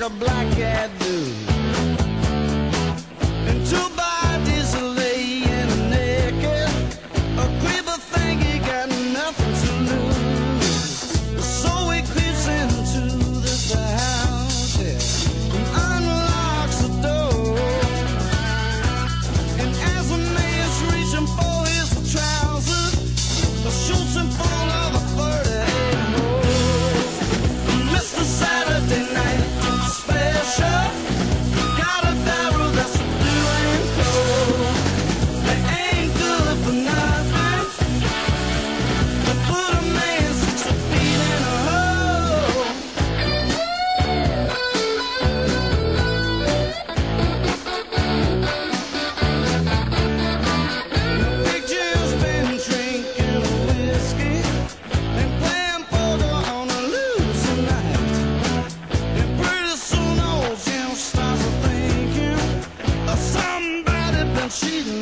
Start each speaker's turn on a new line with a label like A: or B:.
A: like a black cat. she